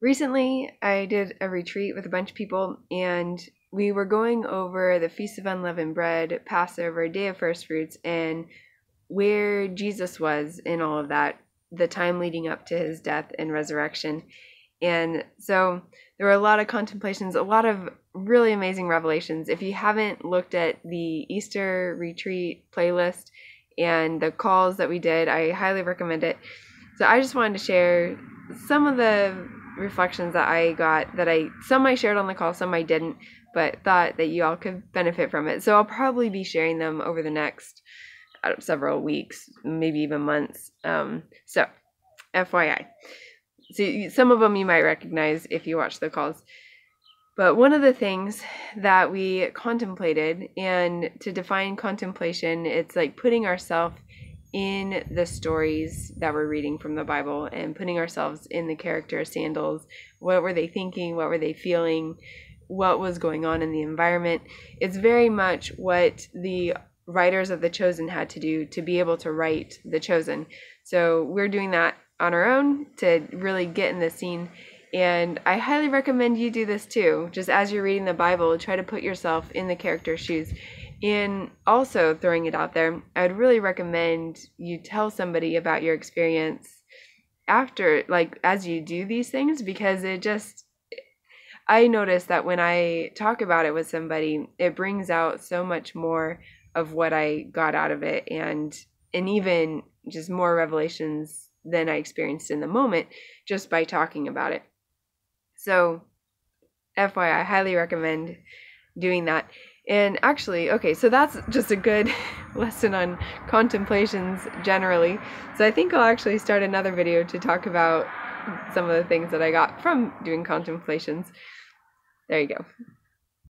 recently I did a retreat with a bunch of people and we were going over the Feast of Unleavened Bread, Passover, Day of First Fruits, and where Jesus was in all of that, the time leading up to his death and resurrection. And so there were a lot of contemplations, a lot of really amazing revelations. If you haven't looked at the Easter retreat playlist and the calls that we did, I highly recommend it. So I just wanted to share some of the reflections that I got that I some I shared on the call, some I didn't, but thought that you all could benefit from it. So I'll probably be sharing them over the next uh, several weeks, maybe even months. Um, so, FYI. So some of them you might recognize if you watch the calls. But one of the things that we contemplated, and to define contemplation, it's like putting ourselves in the stories that we're reading from the Bible and putting ourselves in the character sandals. What were they thinking? What were they feeling? What was going on in the environment? It's very much what the writers of The Chosen had to do to be able to write The Chosen. So we're doing that on our own to really get in the scene. And I highly recommend you do this too. Just as you're reading the Bible, try to put yourself in the character's shoes. And also, throwing it out there, I'd really recommend you tell somebody about your experience after, like, as you do these things, because it just, I notice that when I talk about it with somebody, it brings out so much more of what I got out of it and, and even just more revelations than I experienced in the moment just by talking about it. So, FYI, I highly recommend doing that. And actually, okay, so that's just a good lesson on contemplations generally. So I think I'll actually start another video to talk about some of the things that I got from doing contemplations. There you go.